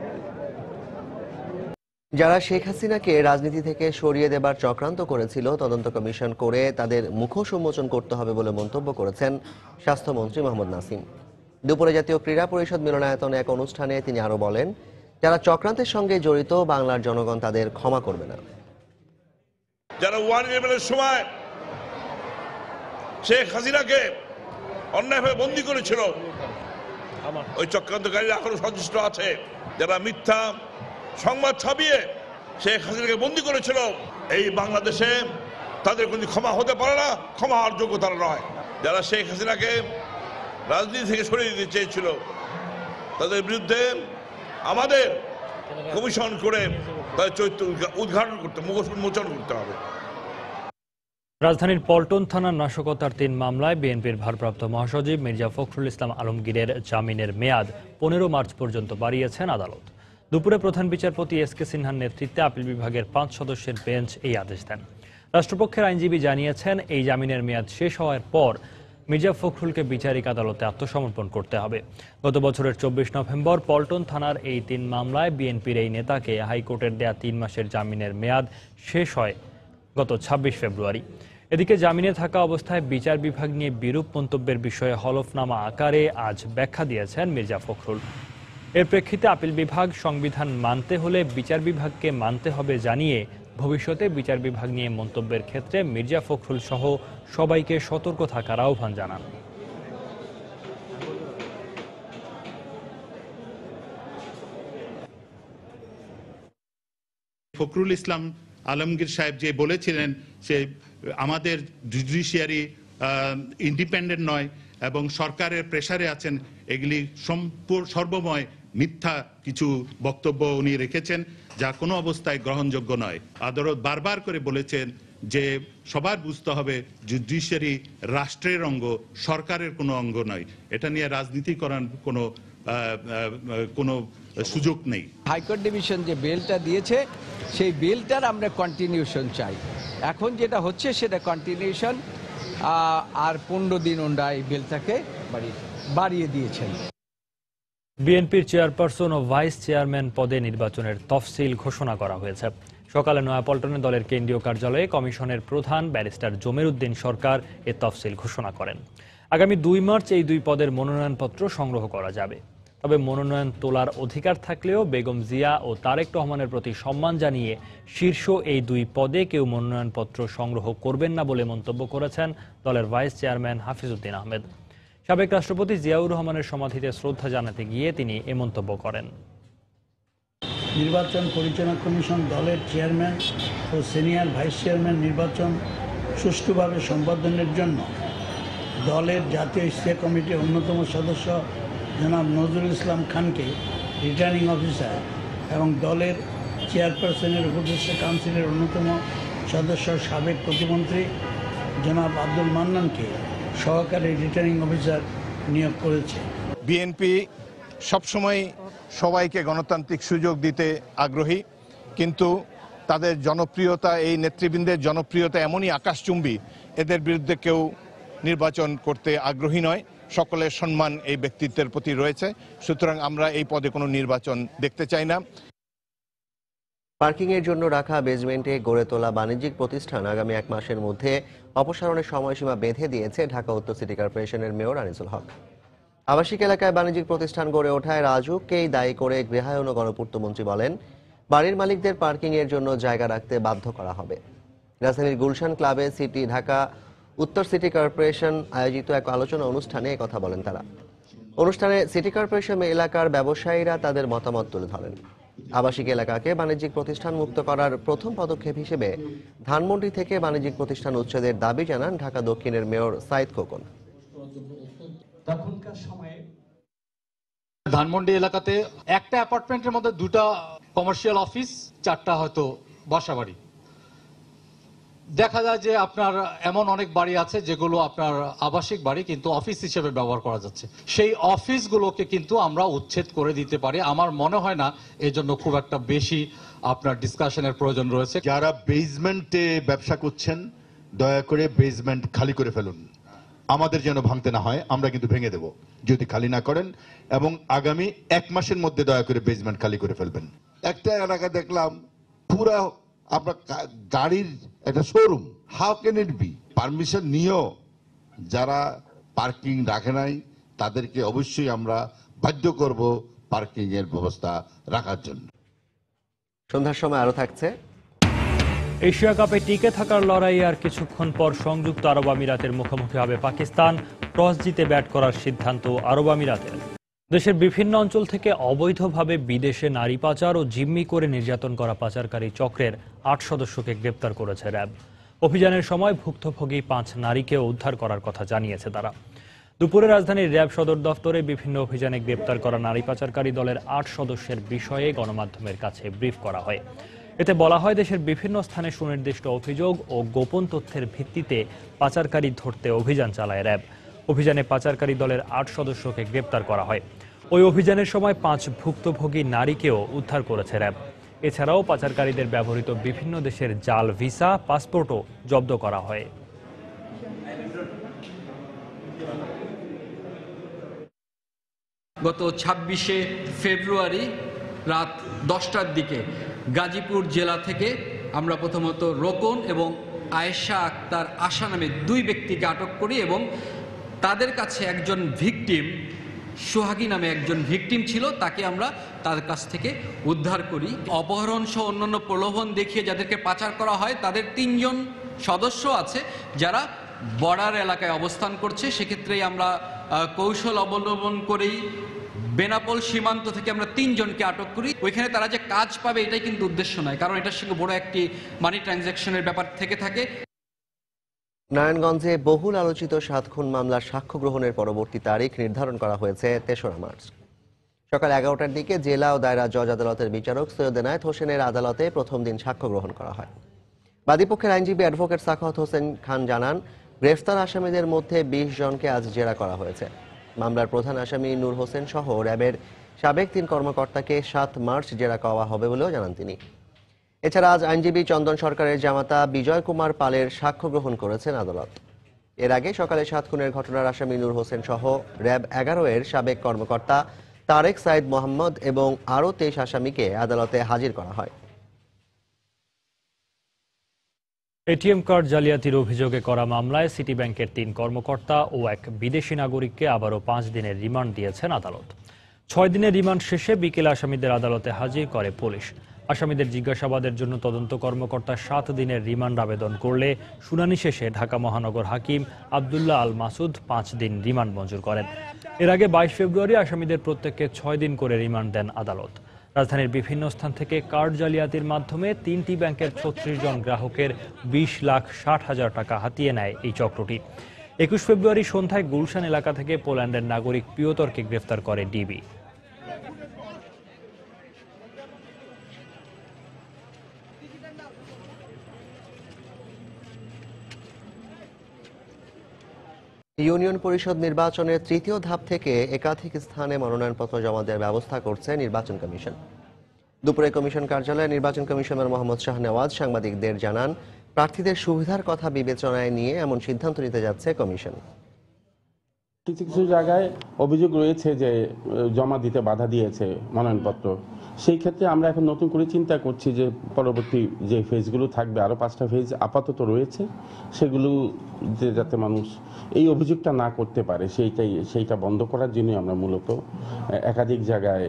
যারা শেখ হাসিনাকে রাজনীতি থেকে সরিয়ে দেবার চক্রান্ত করেছিল, তদন্ত কমিশন করে তাদের মুখোশ উন্মোচন করতে হবে বলে মন্তব্য করেছেন স্বাস্থ্যমন্ত্রী মোহাম্মদ নাসিম। দুপুরে জাতীয় ক্রীড়া পরিষদ মিলনায়তনে এক অনুষ্ঠানে তিনি আরও বলেন, যারা চক্রান্তের সঙ্গে জড়িত, বাংলার জনগণ তাদের ক্ষমা করবে না। যারা ওয়ান ইলেভেনের সময় শেখ হাসিনাকে অন্যায়ভাবে বন্দি করেছিল, ওই চক্রান্তকারীরা এখনও সচেষ্ট আছে। যারা মিথ্যা সংবাদ ছাপিয়ে শেখ হাসিনাকে বন্দি করেছিল, এই বাংলাদেশে তাদের কোনো ক্ষমা হতে পারে না, ক্ষমা হওয়ার যোগ্য তারা নয়। যারা শেখ হাসিনাকে রাজনীতি থেকে সরিয়ে দিতে চেয়েছিল। তাদের বিরুদ্ধে আমাদের কমিশন করে তাদের চরিত্র উদ্ঘাটন করতে, মুখোশ, উন্মোচন করতে হবে। রাজধানীর পল্টন থানার নাশকতার তিন মামলায় বিএনপির ভারপ্রাপ্ত মহাসচিব মির্জা ফখরুল ইসলাম আলমগীরের জামিনের মেয়াদ পনেরো মার্চ পর্যন্ত বাড়িয়েছেন আদালত। দুপুরে প্রধান বিচারপতি এস কে সিনহার নেতৃত্বে আপিল বিভাগের পাঁচ সদস্যের বেঞ্চ এই আদেশ দেন। রাষ্ট্রপক্ষের আইনজীবী জানিয়েছেন, এই জামিনের মেয়াদ শেষ হওয়ার পর মির্জা ফখরুলকে বিচারিক আদালতে আত্মসমর্পণ করতে হবে। গত বছরের চব্বিশ নভেম্বর পল্টন থানার এই তিন মামলায় বিএনপির এই নেতাকে হাইকোর্টের দেয়া তিন মাসের জামিনের মেয়াদ শেষ হয় গত ছাব্বিশ ফেব্রুয়ারি। এদিকে জামিনে থাকা অবস্থায় বিচার বিভাগ নিয়ে বিরূপ মন্তব্যের বিষয়ে হলফনামা আকারে আজ ব্যাখ্যা দিয়েছেন মির্জা ফখরুল। এর প্রেক্ষিতে আপিল বিভাগ সংবিধান মানতে হলে বিচার বিভাগকে মানতে হবে জানিয়ে ভবিষ্যতে বিচার বিভাগ নিয়ে মন্তব্যের ক্ষেত্রে মির্জা ফখরুল সহ সবাইকে সতর্ক থাকার আহ্বান জানান। ফখরুল ইসলাম আলমগীর সাহেব যে বলেছিলেন সে আমাদের জুডিশিয়ারি ইন্ডিপেন্ডেন্ট নয় এবং সরকারের প্রেসারে আছেন, এগুলি সর্বময় মিথ্যা কিছু বক্তব্য উনি রেখেছেন, যা কোনো অবস্থায় গ্রহণযোগ্য নয়। আদালত বারবার করে বলেছেন যে সবার বুঝতে হবে জুডিশিয়ারি রাষ্ট্রের অঙ্গ সরকারের কোনো অঙ্গ নয়। এটা নিয়ে রাজনীতি করার কোনো কোনো সুযোগ নেই। হাইকোর্ট ডিভিশন যে বেলটা দিয়েছে সেই বেলটার আমরা কন্টিনিউশন চাই। এখন যেটা হচ্ছে সেটা কন্টিনিউশন আর পনেরো দিন ওনরা এই বেলটাকে বাড়িয়ে বাড়িয়ে দিয়েছেন। বিএনপির চেয়ারপারসন ও ভাইস চেয়ারম্যান পদে নির্বাচনের তফসিল ঘোষণা করা হয়েছে। সকালে নয়াপল্টনে দলের কেন্দ্রীয় কার্যালয়ে কমিশনের প্রধান ব্যারিস্টার জমির উদ্দিন সরকার এ তফসিল ঘোষণা করেন। আগামী দুই মার্চ এই দুই পদের মনোনয়নপত্র সংগ্রহ করা যাবে। তবে মনোনয়ন তোলার অধিকার থাকলেও বেগম জিয়া ও তারেক রহমানের প্রতি সম্মান জানিয়ে শীর্ষ এই দুই পদে কেউ মনোনয়নপত্র সংগ্রহ করবেন না বলে মন্তব্য করেছেন দলের ভাইস চেয়ারম্যান হাফিজউদ্দিন আহমেদ। সাবেক রাষ্ট্রপতি জিয়াউর রহমানের সমাধিতে শ্রদ্ধা জানাতে গিয়ে তিনি এ মন্তব্য করেন। নির্বাচন পরিচালনা কমিশন দলের চেয়ারম্যান ও সিনিয়র ভাইস চেয়ারম্যান নির্বাচন সুষ্ঠুভাবে সম্পাদনের জন্য দলের জাতীয় স্থায়ী কমিটির অন্যতম সদস্য জনাব নজরুল ইসলাম খানকে রিটার্নিং অফিসার এবং দলের চেয়ারপারসনের উপদেষ্টা কাউন্সিলের অন্যতম সদস্য সাবেক প্রতিমন্ত্রী জনাব আব্দুল মান্নানকে সহকারী রিটার্নিং অফিসার নিয়োগ করেছে। বিএনপি সবসময় সবাইকে গণতান্ত্রিক সুযোগ দিতে আগ্রহী, কিন্তু তাদের জনপ্রিয়তা, এই নেতৃবৃন্দের জনপ্রিয়তা এমনই আকাশচুম্বী, এদের বিরুদ্ধে কেউ নির্বাচন করতে আগ্রহী নয়। সকলের সম্মান এই ব্যক্তিত্বের প্রতি রয়েছে। সুতরাং আমরা এই পদে কোনো নির্বাচন দেখতে চাই না। পার্কিং এর জন্য রাখা বেজমেন্টে গড়ে তোলা বাণিজ্যিক প্রতিষ্ঠান আগামী এক মাসের মধ্যে অপসারণের সময়সীমা বেঁধে দিয়েছে ঢাকা উত্তর সিটি কর্পোরেশনের মেয়র আনিসুল হক। আবাসিক এলাকায় বাণিজ্যিক প্রতিষ্ঠান গড়ে ওঠায় রাজুককেই দায়ী করে গৃহায়ন ও গণপূর্তমন্ত্রী বলেন, বাড়ির মালিকদের পার্কিং এর জন্য জায়গা রাখতে বাধ্য করা হবে। রাজধানীর গুলশান ক্লাবে সিটি ঢাকা, উত্তর সিটি কর্পোরেশন আয়োজিত এক আলোচনা অনুষ্ঠানে কথা বলেন তারা। অনুষ্ঠানে সিটি কর্পোরেশন এলাকার ব্যবসায়ীরা তাদের মতামত তুলে ধরেন। আবাসিক এলাকাকে বাণিজ্যিক প্রতিষ্ঠান মুক্ত করার প্রথম পদক্ষেপ হিসেবে ধানমন্ডি থেকে বাণিজ্যিক প্রতিষ্ঠান উচ্ছেদের দাবি জানান ঢাকা দক্ষিণের মেয়র সাইদ খোকন। তখনকার সময়ে ধানমন্ডি এলাকাতে একটা অ্যাপার্টমেন্টের মধ্যে দুটা কমার্শিয়াল অফিস চারটা হয়তো বাসা বাড়ি দেখা যায় যে আপনার এমন অনেক বাড়ি আছে যেগুলো আপনার আবাসিক বাড়ি কিন্তু অফিস হিসেবে ব্যবহার করা যাচ্ছে। সেই অফিসগুলোকে কিন্তু আমরা উচ্ছেদ করে দিতে পারি। আমার মনে হয় না এই জন্য খুব একটা বেশি আপনার ডিসকাশনের প্রয়োজন রয়েছে। যারা বেসমেন্টে ব্যবসা করছেন দয়া করে বেসমেন্ট খালি করে ফেলুন। আমাদের যেন ভাঙতে না হয় আমরা কিন্তু ভেঙে দেব। যদি খালি না করেন এবং আগামী এক মাসের মধ্যে দয়া করে বেসমেন্ট খালি করে ফেলবেন। একটা এলাকা দেখলাম পুরা আপনার গাড়ির একটা showroom how can it be permission নিয়েও যারা পার্কিং রাখে নাই তাদেরকে অবশ্যই আমরা বাধ্য করব পার্কিং এর ব্যবস্থা রাখার জন্য। সন্ধ্যার সময় আরও থাকছে। এশিয়া কাপে টিকে থাকার লড়াই আর কিছুক্ষণ পর সংযুক্ত আরব আমিরাতের মুখোমুখি হবে পাকিস্তান। টস জিতে ব্যাট করার সিদ্ধান্ত আরব আমিরাতের। দেশের বিভিন্ন অঞ্চল থেকে অবৈধভাবে বিদেশে নারী পাচার ও জিম্মি করে নির্যাতন করা পাচারকারী চক্রের আট সদস্যকে গ্রেপ্তার করেছে র্যাব। অভিযানের সময় ভুক্তভোগী পাঁচ নারীকেও উদ্ধার করার কথা জানিয়েছে তারা। দুপুরে রাজধানীর র্যাব সদর দফতরে বিভিন্ন অভিযানে গ্রেপ্তার করা নারী পাচারকারী দলের আট সদস্যের বিষয়ে গণমাধ্যমের কাছে ব্রিফ করা হয়। এতে বলা হয় দেশের বিভিন্ন স্থানে সুনির্দিষ্ট অভিযোগ ও গোপন তথ্যের ভিত্তিতে পাচারকারী ধরতে অভিযান চালায় র্যাব। অভিযানে পাচারকারী দলের আট সদস্যকে গ্রেপ্তার করা হয়। ওই অভিযানের সময় পাঁচ ভুক্তভোগী নারীকেও উদ্ধার করেছে র্যাব। এছাড়াও পাচারকারীদের ব্যবহৃত বিভিন্ন দেশের জাল, ভিসা, পাসপোর্টও জব্দ করা হয়। গত ছাব্বিশে ফেব্রুয়ারি রাত দশটার দিকে গাজীপুর জেলা থেকে আমরা প্রথমত রোকন এবং আয়েশা আক্তার আশা নামে দুই ব্যক্তিকে আটক করি এবং তাদের কাছে একজন ভিকটিম, সোহাগী নামে একজন ভিকটিম ছিল, তাকে আমরা তার কাছ থেকে উদ্ধার করি। অপহরণ সহ অন্যান্য প্রলোভন দেখিয়ে যাদেরকে পাচার করা হয়, তাদের তিনজন সদস্য আছে যারা বর্ডার এলাকায় অবস্থান করছে। সেক্ষেত্রেই আমরা কৌশল অবলম্বন করেই বেনাপোল সীমান্ত থেকে আমরা তিনজনকে আটক করি। ওইখানে তারা যে কাজ পাবে এটাই কিন্তু উদ্দেশ্য নয়, কারণ এটার সঙ্গে বড় একটি মানি ট্রানজ্যাকশনের ব্যাপার থেকে থাকে। নারায়ণগঞ্জে বহুল আলোচিত সাত খুন মামলার সাক্ষ্য গ্রহণের পরবর্তী তারিখ নির্ধারণ করা হয়েছে তেসরা মার্চ। সকাল এগারোটার দিকে জেলা ও দায়রা জজ আদালতের বিচারক সৈয়দ এনায়েত হোসেনের আদালতে প্রথম দিন সাক্ষ্য গ্রহণ করা হয়। বাদীপক্ষের আইনজীবী অ্যাডভোকেট সাখাওয়াত হোসেন খান জানান, গ্রেফতার আসামিদের মধ্যে বিশ জনকে আজ জেরা করা হয়েছে। মামলার প্রধান আসামি নূর হোসেন সহ র্যাবের সাবেক তিন কর্মকর্তাকে সাত মার্চ জেরা করা হবে বলেও জানান তিনি। এছাড়া আজ আইনজীবী চন্দন সরকারের জামাতা বিজয় কুমার পালের সাক্ষ্য গ্রহণ করেছেন আদালত। এর আগে সকালে সাত খুনের ঘটনার আসামি নূর হোসেন সহ র্যাব এগারো এর সাবেক কর্মকর্তা তারেক সাইদ মোহাম্মদ এবং আরও তেইশ আসামিকে আদালতে হাজির করা হয়। এটিএম কার্ড জালিয়াতির অভিযোগে করা মামলায় সিটি ব্যাংকের তিন কর্মকর্তা ও এক বিদেশি নাগরিককে আবারও পাঁচ দিনের রিমান্ড দিয়েছেন আদালত। ছয় দিনের রিমান্ড শেষে বিকেলে আসামিদের আদালতে হাজির করে পুলিশ। আসামিদের জিজ্ঞাসাবাদের জন্য তদন্ত কর্মকর্তা সাত দিনের রিমান্ড আবেদন করলে শুনানি শেষে ঢাকা মহানগর হাকিম আবদুল্লাহ আল মাসুদ পাঁচ দিন রিমান্ড মঞ্জুর করেন। এর আগে বাইশ ফেব্রুয়ারি আসামিদের প্রত্যেককে ছয় দিন করে রিমান্ড দেন আদালত। রাজধানীর বিভিন্ন স্থান থেকে কার্ড জালিয়াতির মাধ্যমে তিনটি ব্যাংকের ছত্রিশ জন গ্রাহকের বিশ লাখ ষাট হাজার টাকা হাতিয়ে নেয় এই চক্রটি। একুশ ফেব্রুয়ারি সন্ধ্যায় গুলশান এলাকা থেকে পোল্যান্ডের নাগরিক পিওতরকে গ্রেফতার করে ডিবি। ইউনিয়ন পরিষদ নির্বাচনের তৃতীয় ধাপ থেকে একাধিক স্থানে মনোনয়নপত্র জমা দেওয়ার ব্যবস্থা করছে নির্বাচন কমিশন। দুপুরে কমিশন কার্যালয়ে নির্বাচন কমিশনার মোহাম্মদ শাহনেওয়াজ সাংবাদিকদের জানান, প্রার্থীদের সুবিধার কথা বিবেচনায় নিয়ে এমন সিদ্ধান্ত নিতে যাচ্ছে কমিশন। কিছু কিছু জায়গায় অভিযোগ রয়েছে যে জমা দিতে বাধা দিয়েছে মনোনয়নপত্র। সেই ক্ষেত্রে আমরা এখন নতুন করে চিন্তা করছি যে, পরবর্তী যে ফেজগুলো থাকবে আরও পাঁচটা ফেজ আপাতত রয়েছে, সেগুলো যাতে মানুষ এই অভিযোগটা না করতে পারে, সেইটাই, সেইটা বন্ধ করার জন্যই আমরা মূলত একাধিক জায়গায়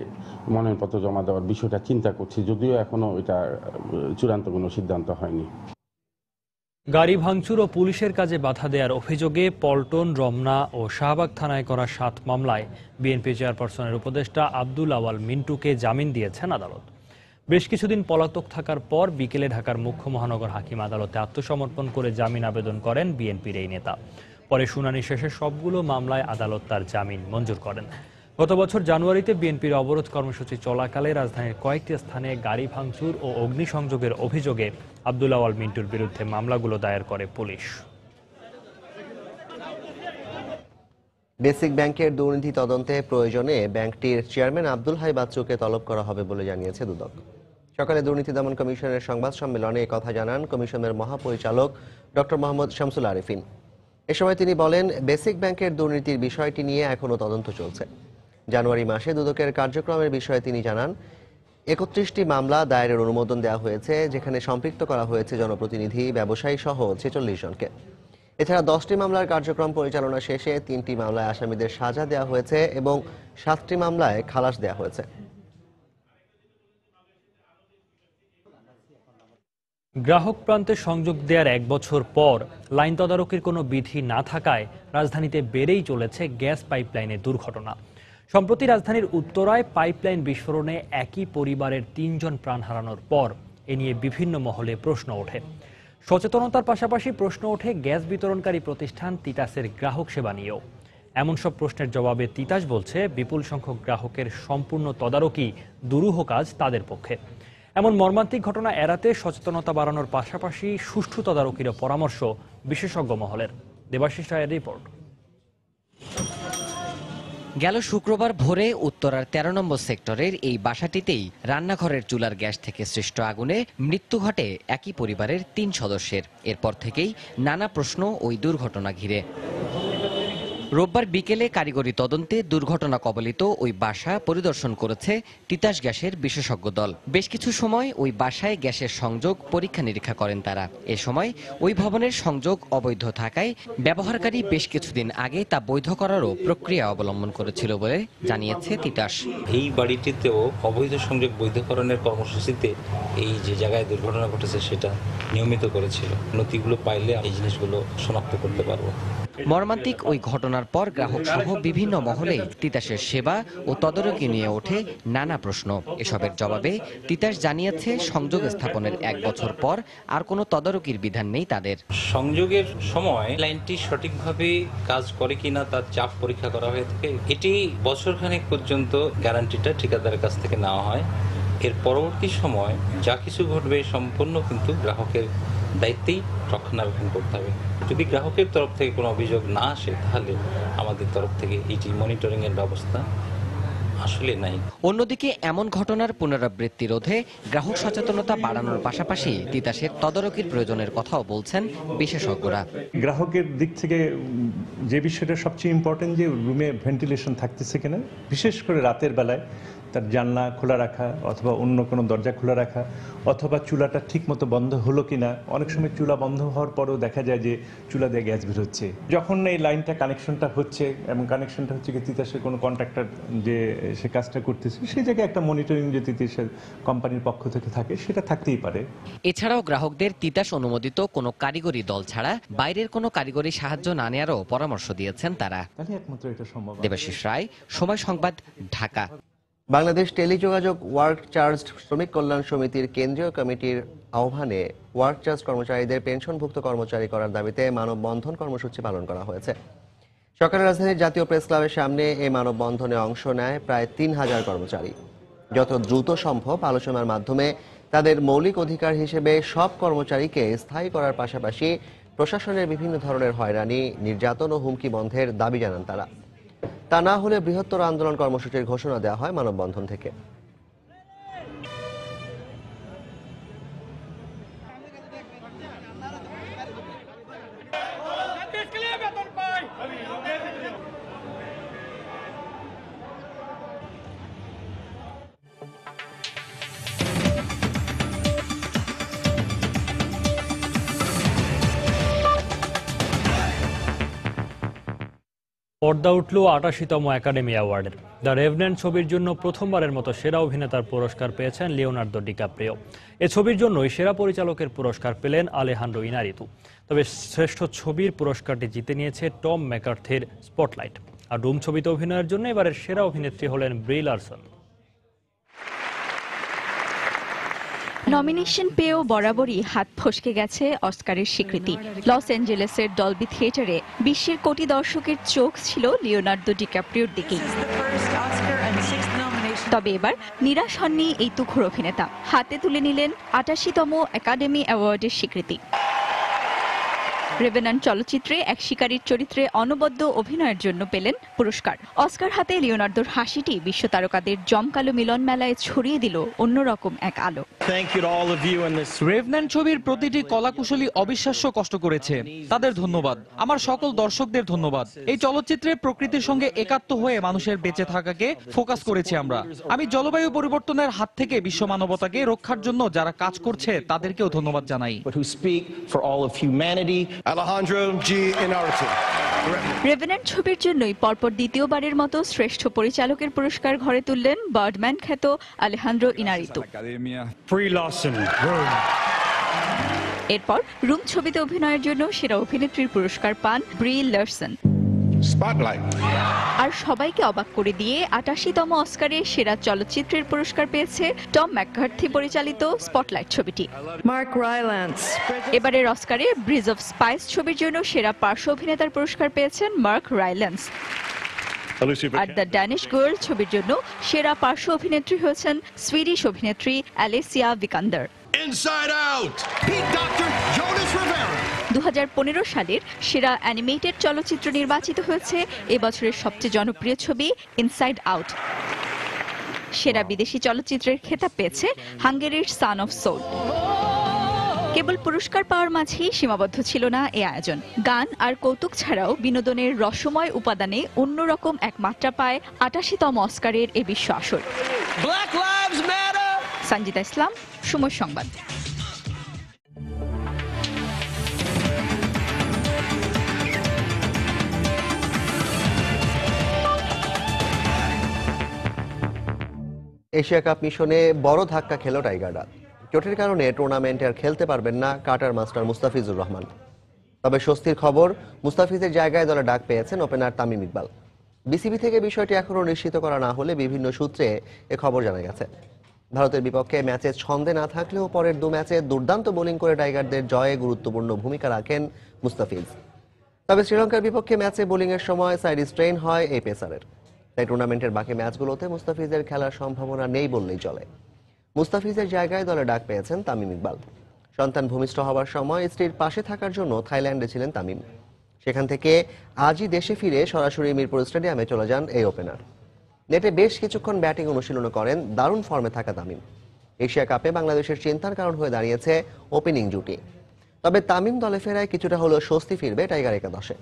মনোনয়নপত্র জমা দেওয়ার বিষয়টা চিন্তা করছি, যদিও এখনও এটা চূড়ান্ত কোনো সিদ্ধান্ত হয়নি। গাড়ি ভাঙচুর ও পুলিশের কাজে বাধা দেওয়ার অভিযোগে পল্টন, রমনা ও শাহবাগ থানায় করা সাত মামলায় বিএনপি চেয়ারপারসনের উপদেষ্টা আব্দুল আওয়াল মিন্টুকে জামিন দিয়েছেন আদালত। বেশ কিছুদিন পলাতক থাকার পর বিকেলে ঢাকার মুখ্য মহানগর হাকিম আদালতে আত্মসমর্পণ করে জামিন আবেদন করেন বিএনপির এই নেতা। পরে শুনানি শেষে সবগুলো মামলায় আদালত তার জামিন মঞ্জুর করেন। গত বছর জানুয়ারিতে বিএনপির অবরোধ কর্মসূচি চলাকালে রাজধানীর কয়েকটি স্থানে গাড়ি ভাঙচুর ও অগ্নিসংযোগের অভিযোগে আব্দুল আওয়াল মিন্টুর বিরুদ্ধে মামলাগুলো দায়ের করে পুলিশ। বেসিক ব্যাংকের দুর্নীতি তদন্তে প্রয়োজনে ব্যাংকটির চেয়ারম্যান আব্দুল হাই বাচ্চুকে তলব করা হবে বলে জানিয়েছে দুদক। সকালে দুর্নীতি দমন কমিশনের সংবাদ সম্মেলনে কথা জানান কমিশনের মহাপরিচালক ডক্টর মোহাম্মদ শামসুল আরিফিন। এ সময় তিনি বলেন, বেসিক ব্যাংকের দুর্নীতির বিষয়টি নিয়ে এখনও তদন্ত চলছে। জানুয়ারি মাসে দুদকের কার্যক্রমের বিষয়ে তিনি জানান, একত্রিশটি মামলা দায়েরের অনুমোদন দেওয়া হয়েছে, যেখানে সম্পৃক্ত করা হয়েছে জনপ্রতিনিধি, ব্যবসায়ী সহ ছেচল্লিশ জনকে। এছাড়া দশটি মামলার কার্যক্রম পরিচালনা শেষে তিনটি মামলায় আসামিদের সাজা দেওয়া হয়েছে এবং সাতটি মামলায় খালাস দেওয়া হয়েছে। গ্রাহক প্রান্তে সংযোগ দেওয়ার এক বছর পর লাইন তদারকির কোনো বিধি না থাকায় রাজধানীতে বেড়েই চলেছে গ্যাস পাইপলাইনের দুর্ঘটনা। সম্প্রতি রাজধানীর উত্তরায় পাইপলাইন বিস্ফোরণে একই পরিবারের তিনজন প্রাণ হারানোর পর এ নিয়ে বিভিন্ন মহলে প্রশ্ন ওঠে। সচেতনতার পাশাপাশি প্রশ্ন ওঠে গ্যাস বিতরণকারী প্রতিষ্ঠান তিতাসের গ্রাহক সেবা নিয়েও। এমন সব প্রশ্নের জবাবে তিতাস বলছে, বিপুল সংখ্যক গ্রাহকের সম্পূর্ণ তদারকি দুরূহ কাজ তাদের পক্ষে। এমন মর্মান্তিক ঘটনা এড়াতে সচেতনতা বাড়ানোর পাশাপাশি সুষ্ঠু তদারকিরও পরামর্শ বিশেষজ্ঞ মহলের। দেবাশিস রায়ের রিপোর্ট। গেল শুক্রবার ভোরে উত্তরার তেরো নম্বর সেক্টরের এই বাসাটিতেই রান্নাঘরের চুলার গ্যাস থেকে সৃষ্ট আগুনে মৃত্যু ঘটে একই পরিবারের তিন সদস্যের। এরপর থেকেই নানা প্রশ্ন ওই দুর্ঘটনা ঘিরে। রোববার বিকেলে কারিগরি তদন্তে দুর্ঘটনা কবলিত ওই বাসা পরিদর্শন করেছে তিতাস গ্যাসের বিশেষজ্ঞ দল। বেশ কিছু সময় ওই বাসায় গ্যাসের সংযোগ পরীক্ষা নিরীক্ষা করেন তারা। এ সময় ওই ভবনের সংযোগ অবৈধ থাকায় ব্যবহারকারী বেশ কিছুদিন আগে তা বৈধ করারও প্রক্রিয়া অবলম্বন করেছিল বলে জানিয়েছে তিতাস। এই বাড়িটিতেও অবৈধ সংযোগ বৈধকরণের কর্মসূচিতে এই যে জায়গায় দুর্ঘটনা ঘটেছে সেটা নিয়মিত করেছিল। নথিগুলো পাইলে এই জিনিসগুলো শনাক্ত করতে পারব। মর্মান্তিক ওই ঘটনার পর গ্রাহক সহ বিভিন্ন মহলে তিতাসের সেবা ও তদারকি নিয়ে ওঠে নানা প্রশ্ন। এসবের জবাবে তিতাস জানিয়েছে, সংযোগ স্থাপনের এক বছর পর আর কোনো তদারকির বিধান নেই তাদের। সংযোগের সময় লাইনটি সঠিকভাবে কাজ করে কিনা তার চাপ পরীক্ষা করা হয়ে থাকে। এটি বছরখানেক পর্যন্ত গ্যারান্টিটা ঠিকাদারের কাছ থেকে নেওয়া হয়। এর পরবর্তী সময় যা কিছু ঘটবে সম্পূর্ণ কিন্তু গ্রাহকের দায়িত্বেই রক্ষণাবেক্ষণ করতে হবে। যদি গ্রাহকের তরফ থেকে কোনো অভিযোগ না আসে তাহলে আমাদের তরফ থেকে এটি মনিটরিং এর ব্যবস্থা আসলে নাই। অন্যদিকে এমন ঘটনার পুনরাবৃত্তি রোধে গ্রাহক সচেতনতা বাড়ানোর পাশাপাশি তিতাসের তদারকির প্রয়োজনের কথাও বলছেন বিশেষজ্ঞরা। গ্রাহকের দিক থেকে যে বিষয়টা সবচেয়ে ইম্পর্টেন্ট যে রুমে ভেন্টিলেশন থাকতেছে কিনা বিশেষ করে রাতের বেলায় তার জানলা খোলা রাখা অথবা অন্য কোনো দরজা খোলা রাখা অথবা চুলাটা ঠিক মতো বন্ধ হলো কিনা অনেক সময় চুলা বন্ধ হওয়ার পরেও দেখা যায় যে চুলা দিয়ে গ্যাস বের হচ্ছে। যখন এই লাইনটা কানেকশনটা হচ্ছে এবং কানেকশনটা হচ্ছে কি তিতাসের কোনো কন্ট্রাক্টর যে সে কাজটা করতেছে সেই জায়গায় একটা মনিটরিং যে তিতাসের কোম্পানির পক্ষ থেকে থাকে সেটা থাকতেই পারে। এছাড়াও গ্রাহকদের তিতাস অনুমোদিত কোনো কারিগরি দল ছাড়া বাইরের কোনো কারিগরি সাহায্য না নেওয়ারও পরামর্শ দিয়েছেন তারা। তাহলে একমাত্র এটা সম্ভব দেবাশিস রায় সময় সংবাদ ঢাকা। বাংলাদেশ টেলিযোগাযোগ ওয়ার্ক চার্জ শ্রমিক কল্যাণ সমিতির কেন্দ্রীয় কমিটির আহ্বানে ওয়ার্ক চার্জ কর্মচারীদের পেনশনভুক্ত কর্মচারী করার দাবিতে মানববন্ধন কর্মসূচি পালন করা হয়েছে। সকালে রাজধানীর জাতীয় প্রেস ক্লাবের সামনে এই মানববন্ধনে অংশ নেয় প্রায় তিন হাজার কর্মচারী। যত দ্রুত সম্ভব আলোচনার মাধ্যমে তাদের মৌলিক অধিকার হিসেবে সব কর্মচারীকে স্থায়ী করার পাশাপাশি প্রশাসনের বিভিন্ন ধরনের হয়রানি, নির্যাতন ও হুমকি বন্ধের দাবি জানান তারা। তা না হলে বৃহত্তর আন্দোলন কর্মসূচির ঘোষণা দেওয়া হয় মানববন্ধন থেকে। পর্দা উঠল আটাশিতম একাডেমি অ্যাওয়ার্ডের। দ্য রেভনেন্ট ছবির জন্য প্রথমবারের মতো সেরা অভিনেতার পুরস্কার পেয়েছেন লিওনার্দো ডিকাপ্রিও এ ছবির জন্যই সেরা পরিচালকের পুরস্কার পেলেন আলেহান্ড্রো ইনারিতু। তবে শ্রেষ্ঠ ছবির পুরস্কারটি জিতে নিয়েছে টম ম্যাকার্থের স্পটলাইট। আর রুম ছবিতে অভিনয়ের জন্য এবারের সেরা অভিনেত্রী হলেন ব্রি লারসন নমিনেশন পেয়েও বরাবরই হাত ফসকে গেছে অস্কারের স্বীকৃতি। লস অ্যাঞ্জেলেসের ডলবি থিয়েটারে বিশ্বের কোটি দর্শকের চোখ ছিল লিওনার্দো ডিক্যাপ্রিওর দিকেই। তবে এবার নিরাশ হননি এই তুখোর অভিনেতা। হাতে তুলে নিলেন আটাশিতম একাডেমি অ্যাওয়ার্ডের স্বীকৃতি। রেভেনান্ট চলচ্চিত্রে এক শিকারীর চরিত্রে অনবদ্য অভিনয়ের জন্য পেলেন পুরস্কার। অস্কার হাতে লিওনার্দোর হাসিটি বিশ্ব তারকাদের জমকালো মিলন মেলায় ছড়িয়ে দিল অন্যরকম এক আলো। রেভন্যান্ট ছবির প্রতিটি কলাকুশলী অবিশ্বাস্য কষ্ট করেছে। তাদের ধন্যবাদ। আমার সকল দর্শকদের ধন্যবাদ। এই চলচ্চিত্রে প্রকৃতির সঙ্গে একাত্ম হয়ে মানুষের বেঁচে থাকাকে ফোকাস করেছি আমরা। আমি জলবায়ু পরিবর্তনের হাত থেকে বিশ্ব মানবতাকে রক্ষার জন্য যারা কাজ করছে তাদেরকেও ধন্যবাদ জানাই। Alejandro G. Inarritu. রেভেন্যান্ট ছবির জন্যই পরপর দ্বিতীয়বারের মতো শ্রেষ্ঠ পরিচালকের পুরস্কার ঘরে তুললেন বার্ডম্যান খ্যাত আলেহান্দ্রো ইনারিতু এরপর রুম ছবিতে অভিনয়ের জন্য সেরা অভিনেত্রীর পুরস্কার পান ব্রি লার্সন Spotlight. আর সবাইকে অবাক করে দিয়ে আটাশিতম অস্কারে সেরা চলচ্চিত্রের পুরস্কার পেয়েছে টম ম্যাককার্থি পরিচালিত স্পটলাইট ছবিটি. এবারের অস্কারে ব্রিজ অফ স্পাইস ছবির জন্য সেরা পার্শ্ব অভিনেতার পুরস্কার পেয়েছেন মার্ক রাইল্যান্স আর দ্য ড্যানিশ গার্ল ছবির জন্য সেরা পার্শ্ব অভিনেত্রী হয়েছেন সুইডিশ অভিনেত্রী অ্যালেসিয়া ভিকান্দার Inside Out. Pete Doctor Jonas Rivera. দু হাজার পনেরো সালের সেরা অ্যানিমেটেড চলচ্চিত্র নির্বাচিত হয়েছে। এবছরের সবচেয়ে জনপ্রিয় ছবি ইনসাইড আউট সেরা বিদেশি চলচ্চিত্রের খেতাব পেয়েছে হাঙ্গেরির সান অফ সোল কেবল পুরস্কার পাওয়ার মাঝেই সীমাবদ্ধ ছিল না এ আয়োজন। গান আর কৌতুক ছাড়াও বিনোদনের রসময় উপাদানে অন্যরকম এক মাত্রা পায় আটাশিতম অস্কারের এ বিশ্ব আসর। সঞ্জিতা ইসলাম সময় সংবাদ। এশিয়া কাপ মিশনে বড় ধাক্কা খেল টাইগাররা। চোটের কারণে টুর্নামেন্টে আর খেলতে পারবেন না কাটার মাস্টার মুস্তাফিজুর রহমান। তবে স্বস্তির খবর, মুস্তাফিজের জায়গায় দলে ডাক পেয়েছেন ওপেনার তামিম ইকবাল। বিসিবি থেকে বিষয়টি এখনও নিশ্চিত করা না হলে বিভিন্ন সূত্রে এ খবর জানা গেছে। ভারতের বিপক্ষে ম্যাচে ছন্দে না থাকলেও পরের দু ম্যাচে দুর্দান্ত বোলিং করে টাইগারদের জয়ে গুরুত্বপূর্ণ ভূমিকা রাখেন মুস্তাফিজ। তবে শ্রীলঙ্কার বিপক্ষে ম্যাচে বোলিংয়ের সময় সাইড স্ট্রেইন হয় এই পেসারের। তাই টুর্নামেন্টের বাকি ম্যাচগুলোতে মুস্তাফিজের খেলার সম্ভাবনা নেই বললেই চলে। মুস্তাফিজের জায়গায় দলে ডাক পেয়েছেন তামিম ইকবাল। সন্তান ভূমিষ্ঠ হওয়ার সময় স্ত্রীর পাশে থাকার জন্য থাইল্যান্ডে ছিলেন তামিম। সেখান থেকে আজই দেশে ফিরে সরাসরি মিরপুর স্টেডিয়ামে চলে যান এই ওপেনার। নেটে বেশ কিছুক্ষণ ব্যাটিং অনুশীলন করেন দারুণ ফর্মে থাকা তামিম। এশিয়া কাপে বাংলাদেশের চিন্তার কারণ হয়ে দাঁড়িয়েছে ওপেনিং জুটি। তবে তামিম দলে ফেরায় কিছুটা হলেও স্বস্তি ফিরবে টাইগার একাদশে।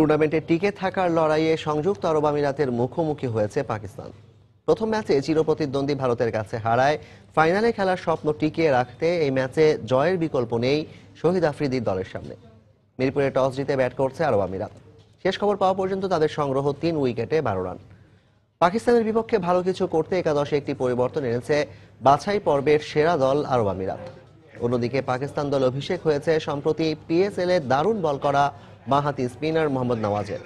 টুর্নামেন্টে টিকে থাকার লড়াইয়ে সংযুক্ত আরব আমিরাতের মুখোমুখি হয়েছে পাকিস্তান। প্রথম ম্যাচে চিরপ্রতিদ্বন্দ্বী ভারতের কাছে হারায়। ফাইনালে খেলার স্বপ্ন টিকিয়ে রাখতে এই ম্যাচে জয়ের বিকল্প নেই শহীদ আফ্রিদির দলের সামনে। মিরপুরে টস জিতে ব্যাট করছে আরব আমিরাত। শেষ খবর পাওয়া পর্যন্ত তাদের সংগ্রহ তিন উইকেটে বারো রান। পাকিস্তানের বিপক্ষে ভালো কিছু করতে একাদশে একটি পরিবর্তন এনেছে বাছাই পর্বের সেরা দল আরব আমিরাত। অন্যদিকে পাকিস্তান দল অভিষেক হয়েছে সম্প্রতি পিএসএল এ দারুণ বল করা বাঁহাতি স্পিনার মোহাম্মদ নওয়াজের।